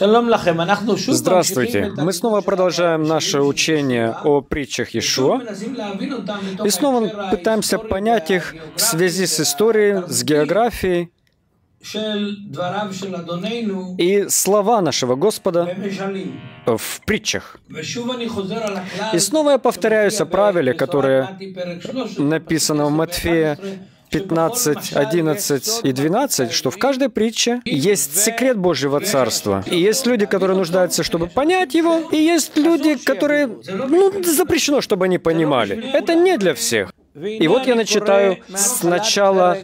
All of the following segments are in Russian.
Здравствуйте. Мы снова продолжаем наше учение о притчах Иешуа. И снова пытаемся понять их в связи с историей, с географией и слова нашего Господа в притчах. И снова я повторяюсь о правиле, которое написано в Матфея 15, 11 и 12, что в каждой притче есть секрет Божьего Царства. И есть люди, которые нуждаются, чтобы понять его, и есть люди, которые, ну, запрещено, чтобы они понимали. Это не для всех. И вот я начитаю с начала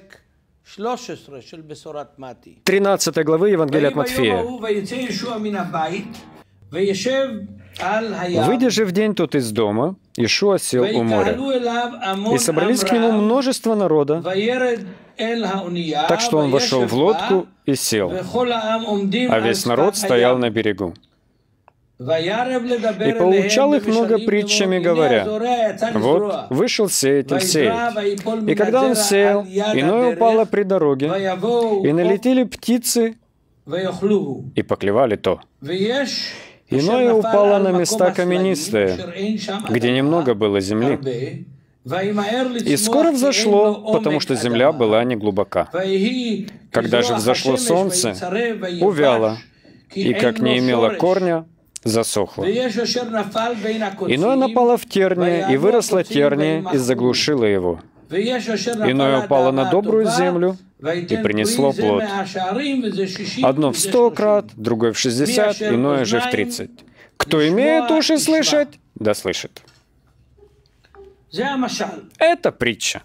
13 главы Евангелия от Матфея. Выйдя же в день тот из дома, Ишуа сел у моря, и собрались к нему множество народа, так что он вошел в лодку и сел, а весь народ стоял на берегу. И поучал их много притчами, говоря, «Вот вышел сеятель сеять, и когда он сеял, иное упало при дороге, и налетели птицы, и поклевали то. Иное упало на места каменистые, где немного было земли. И скоро взошло, потому что земля была не глубока. Когда же взошло солнце, увяло, и как не имело корня, засохло. Иное напало в терние, и выросло терние, и заглушило его. Иное упало на добрую землю, и принесло плод. Одно в сто крат, другое в шестьдесят, иное же в тридцать. Кто имеет уши слышать, да слышит. Это притча.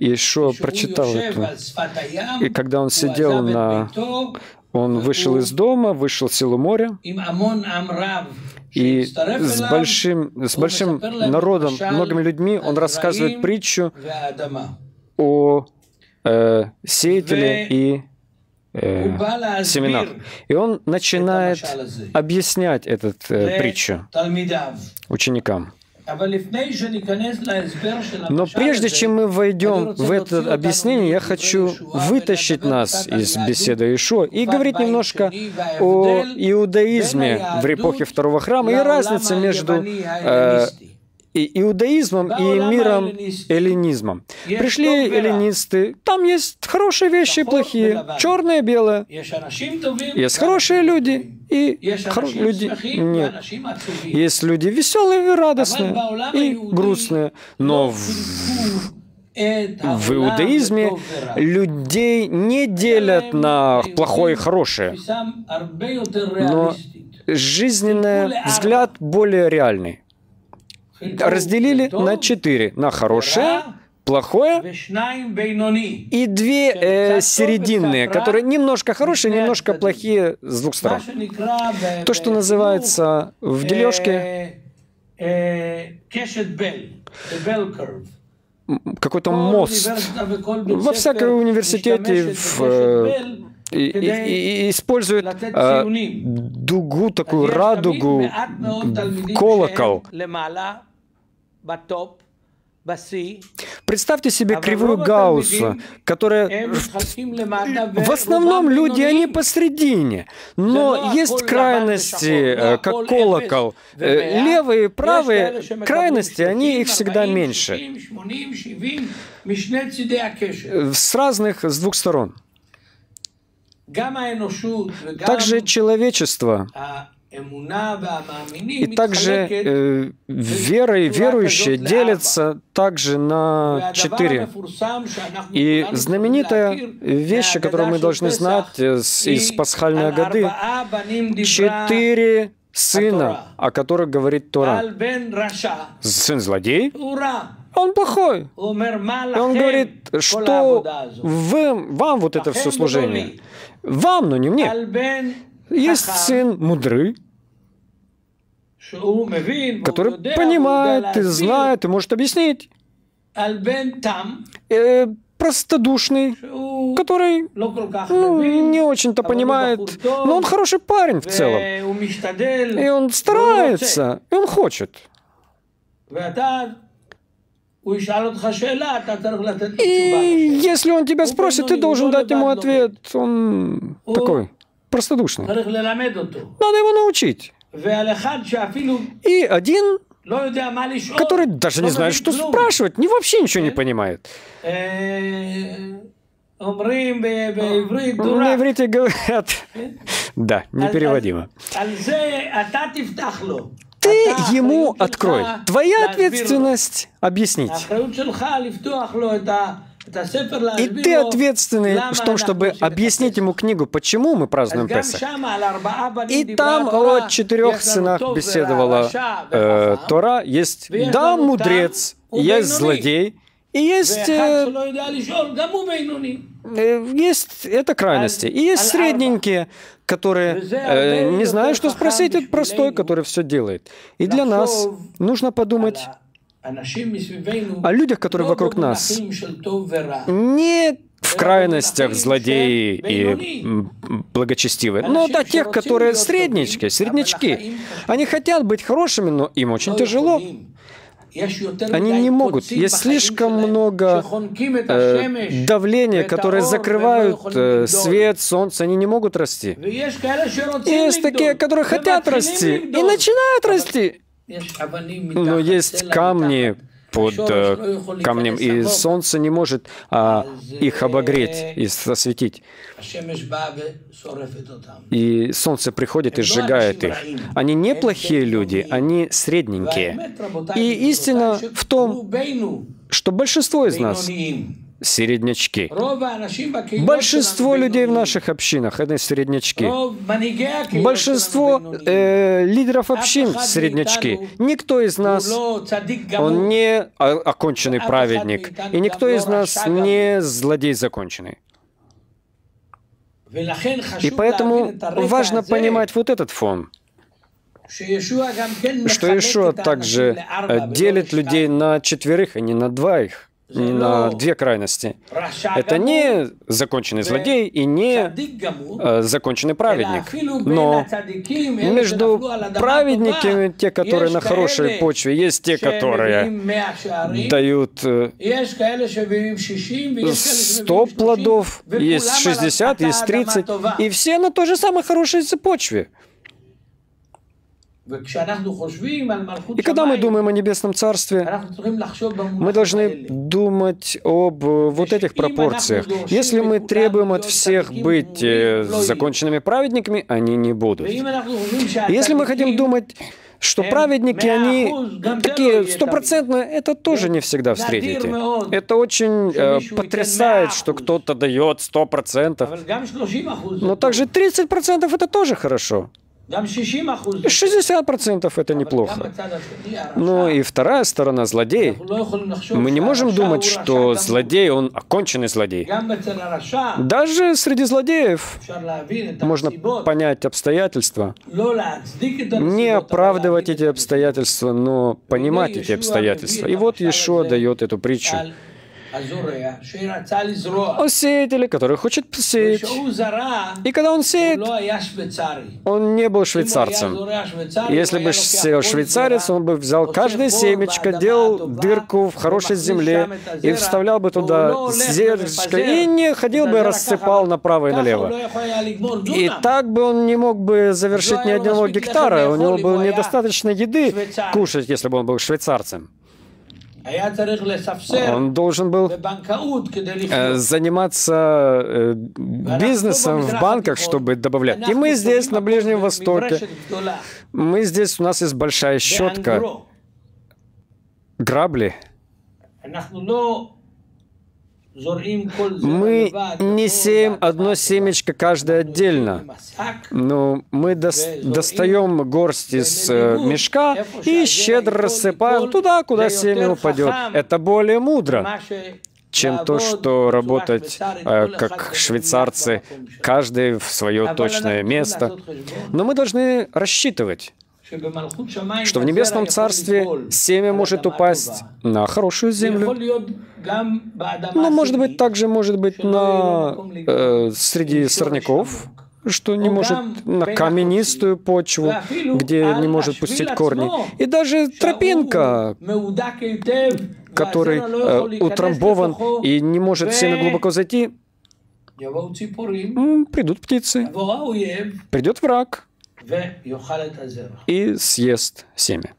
Иешуа прочитал эту. И когда он сидел на... Он вышел из дома, вышел в силу моря, и с большим, с большим народом, многими людьми он рассказывает притчу о э, сеятеле и э, семенах. И он начинает объяснять эту э, притчу ученикам. Но прежде чем мы войдем в это объяснение, я хочу вытащить нас из беседы Ишуа и говорить немножко о иудаизме в эпохе Второго храма и разнице между э, и иудаизмом и миром эллинизмом. Пришли эллинисты, там есть хорошие вещи и плохие, черное и белое. Есть хорошие люди и хоро... люди. нет. Есть люди веселые и радостные, и грустные. Но в, в иудаизме людей не делят на плохое и хорошее. Но жизненный взгляд более реальный разделили на четыре. На хорошее, плохое и две э, серединные, которые немножко хорошие, немножко плохие с двух сторон. То, что называется в дележке какой-то мост. Во всяком университете в, э, и, и, и используют э, дугу, такую радугу, колокол. Представьте себе кривую Гаусса, которая... В основном люди, они посредине. Но есть крайности, э, как колокол. Э, левые и правые крайности, они их всегда меньше. С разных, с двух сторон. Также человечество и также э, вера и верующие делятся также на четыре. И знаменитая вещь, которую мы должны знать из пасхальной годы, четыре сына, о которых говорит Тора. Сын злодей, он плохой. И он говорит, что вы, вам вот это все служение. Вам, но не мне. Есть сын мудрый, который понимает и знает и может объяснить. Э, простодушный, который ну, не очень-то понимает, но он хороший парень в целом. И он старается, и он хочет. И если он тебя спросит, ты должен дать ему ответ. Он такой простодушный. Надо его научить. И один который даже не знает, что спрашивать, не вообще ничего не понимает. На иврите говорят, да, непереводимо. Ты ему открой. Твоя ответственность объяснить. И ты ответственный в том, чтобы объяснить ему книгу, почему мы празднуем Песах. И там о четырех сынах беседовала э, Тора. Есть да, мудрец, есть злодей, и есть, э, э, есть это крайности. И есть средненькие, которые э, не знают, что спросить, это простой, который все делает. И для нас нужно подумать о людях, которые вокруг нас. Не в крайностях злодеи и благочестивые, но о тех, которые среднички, среднячки. Они хотят быть хорошими, но им очень тяжело. Они не могут. Есть слишком много э, давления, которое закрывают э, свет, солнце. Они не могут расти. Есть такие, которые хотят расти и начинают расти. Но есть камни под э, камнем, и солнце не может а, их обогреть и осветить. И солнце приходит и сжигает их. Они не плохие люди, они средненькие. И истина в том, что большинство из нас середнячки. Большинство людей в наших общинах – это середнячки. Большинство э, лидеров общин – середнячки. Никто из нас, он не оконченный праведник, и никто из нас не злодей законченный. И поэтому важно понимать вот этот фон, что Ишуа также делит людей на четверых, а не на двоих на две крайности. Это не законченный злодей и не э, законченный праведник. Но между праведниками, те, которые на хорошей почве, есть те, которые дают 100 э, плодов, есть 60, есть 30, и все на той же самой хорошей почве. И когда мы думаем о Небесном Царстве, мы должны думать об э, вот этих пропорциях. Если мы требуем от всех быть э, законченными праведниками, они не будут. Если мы хотим думать, что праведники, они такие стопроцентные, это тоже не всегда встретите. Это очень э, потрясает, что кто-то дает сто процентов. Но также 30 процентов это тоже хорошо. 60% это неплохо. Но и вторая сторона злодей. Мы не можем думать, что злодей, он оконченный злодей. Даже среди злодеев можно понять обстоятельства. Не оправдывать эти обстоятельства, но понимать эти обстоятельства. И вот Иешуа дает эту притчу о сеятеле, который хочет посеять. И когда он сеет, он не был швейцарцем. Если бы сеял швейцарец, он бы взял каждое семечко, делал дырку в хорошей земле и вставлял бы туда зернышко, и не ходил бы и рассыпал направо и налево. И так бы он не мог бы завершить ни одного гектара, у него было недостаточно еды кушать, если бы он был швейцарцем. Он должен был э, заниматься э, бизнесом в банках, чтобы добавлять. И мы здесь, на Ближнем Востоке, мы здесь, у нас есть большая щетка, грабли. Мы не сеем одно семечко каждое отдельно, но мы достаем горсть из э, мешка и щедро рассыпаем туда, куда семя упадет. Это более мудро чем то, что работать э, как швейцарцы, каждый в свое точное место. Но мы должны рассчитывать, что в Небесном Царстве семя может упасть на хорошую землю, но, может быть, также может быть на, э, среди сорняков, что не может на каменистую почву, где не может пустить корни. И даже тропинка, который э, утрамбован и не может сильно глубоко зайти, придут птицы, придет враг и съест семя.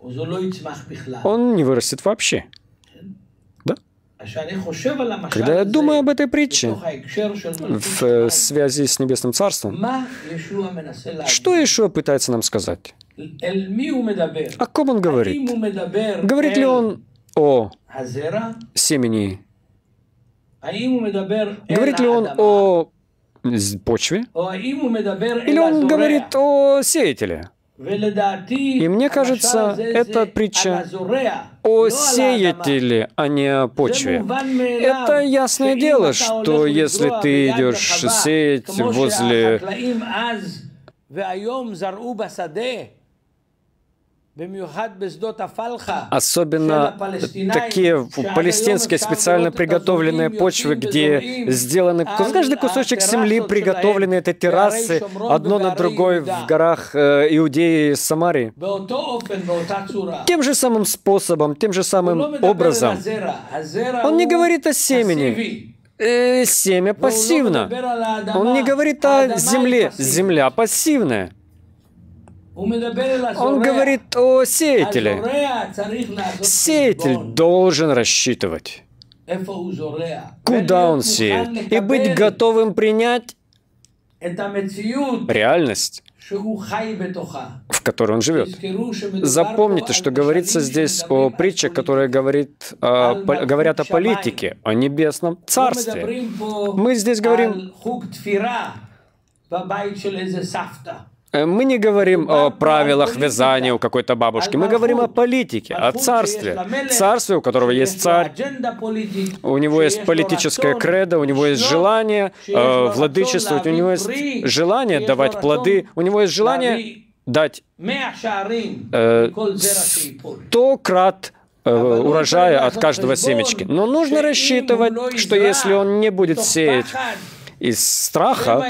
Он не вырастет вообще. Да? Когда я думаю об этой притче в э, связи с Небесным Царством, что Ишуа пытается нам сказать? О ком он говорит? Говорит ли он о семени? Говорит ли он о почве? Или он говорит о сеятеле? И мне кажется, эта притча о сеятеле, а не о почве. Это ясное дело, что если ты идешь сеять возле Особенно такие палестинские специально приготовленные почвы, где сделаны каждый кусочек земли приготовлены, это террасы, одно на другой в горах э, Иудеи и Самарии. Тем же самым способом, тем же самым образом. Он не говорит о семени. Э, семя пассивно. Он не говорит о земле. Земля пассивная. Он говорит о сеятеле. Сеятель должен рассчитывать, куда он сеет, и быть готовым принять реальность, в которой он живет. Запомните, что говорится здесь о притчах, которые говорит, о, говорят о политике, о небесном царстве. Мы здесь говорим мы не говорим о правилах вязания у какой-то бабушки, мы говорим о политике, о царстве. Царстве, у которого есть царь, у него есть политическое кредо, у него есть желание э, владычествовать, у него есть желание давать плоды, у него есть желание дать э, сто крат э, урожая от каждого семечки. Но нужно рассчитывать, что если он не будет сеять из страха,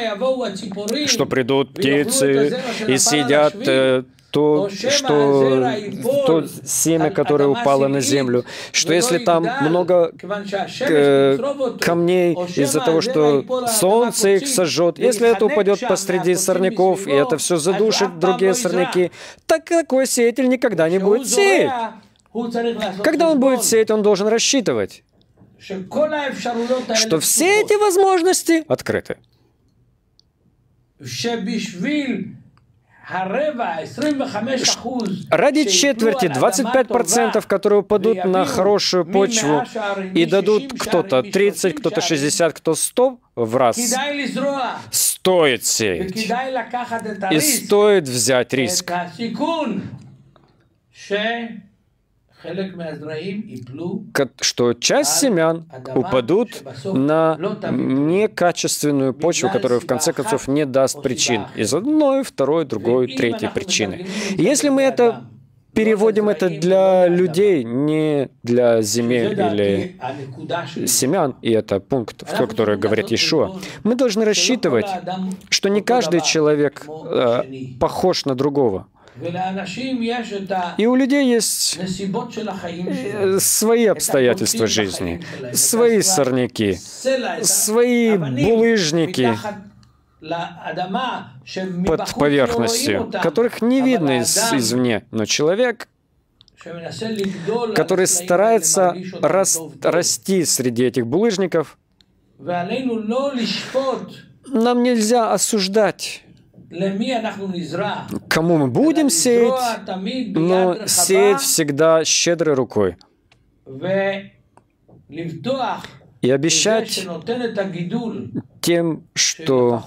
что придут птицы и съедят э, то, что, то семя, которое упало на землю, что если там много э, камней из-за того, что солнце их сожжет, если это упадет посреди сорняков, и это все задушит другие сорняки, так такой сеятель никогда не будет сеять. Когда он будет сеять, он должен рассчитывать что все эти возможности открыты. Ради четверти, 25%, которые упадут на хорошую почву и дадут кто-то 30, кто-то 60, кто 100 в раз, стоит сеять. И стоит взять риск что часть семян упадут на некачественную почву, которая в конце концов не даст причин. Из одной, второй, другой, третьей причины. Если мы это переводим это для людей, не для земель или семян, и это пункт, в который говорит Иешуа, мы должны рассчитывать, что не каждый человек э, похож на другого. И у людей есть э, свои обстоятельства жизни, свои сорняки, свои булыжники под поверхностью, которых не видно из, извне. Но человек, который старается рас, расти среди этих булыжников, нам нельзя осуждать Кому мы будем сеять, но сеять всегда щедрой рукой. И обещать тем, что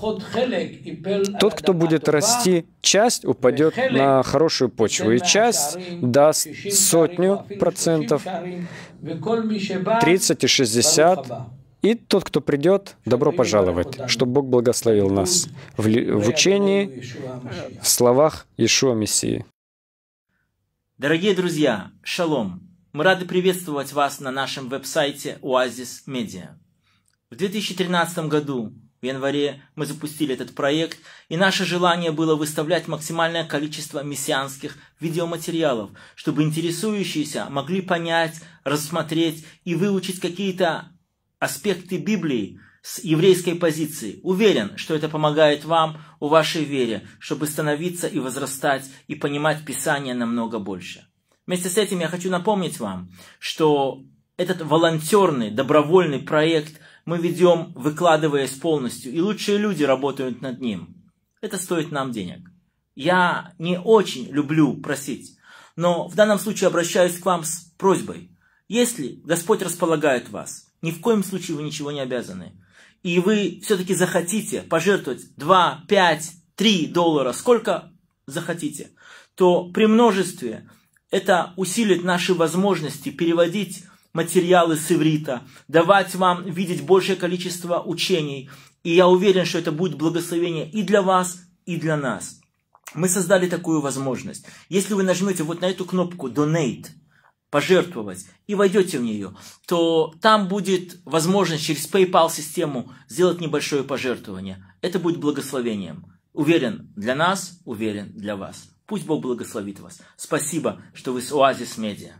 тот, кто будет расти, часть упадет на хорошую почву, и часть даст сотню процентов, 30 и 60, и тот, кто придет, добро пожаловать, чтобы Бог благословил нас в, в учении, в словах Иешуа Мессии. Дорогие друзья, шалом! Мы рады приветствовать вас на нашем веб-сайте Оазис Медиа. В 2013 году в январе мы запустили этот проект, и наше желание было выставлять максимальное количество мессианских видеоматериалов, чтобы интересующиеся могли понять, рассмотреть и выучить какие-то аспекты Библии с еврейской позиции. Уверен, что это помогает вам у вашей вере, чтобы становиться и возрастать и понимать Писание намного больше. Вместе с этим я хочу напомнить вам, что этот волонтерный, добровольный проект мы ведем, выкладываясь полностью, и лучшие люди работают над ним. Это стоит нам денег. Я не очень люблю просить, но в данном случае обращаюсь к вам с просьбой. Если Господь располагает вас, ни в коем случае вы ничего не обязаны, и вы все-таки захотите пожертвовать 2, 5, 3 доллара, сколько захотите, то при множестве это усилит наши возможности переводить материалы с иврита, давать вам видеть большее количество учений. И я уверен, что это будет благословение и для вас, и для нас. Мы создали такую возможность. Если вы нажмете вот на эту кнопку Donate, пожертвовать, и войдете в нее, то там будет возможность через PayPal систему сделать небольшое пожертвование. Это будет благословением. Уверен для нас, уверен для вас. Пусть Бог благословит вас. Спасибо, что вы с Оазис Медиа.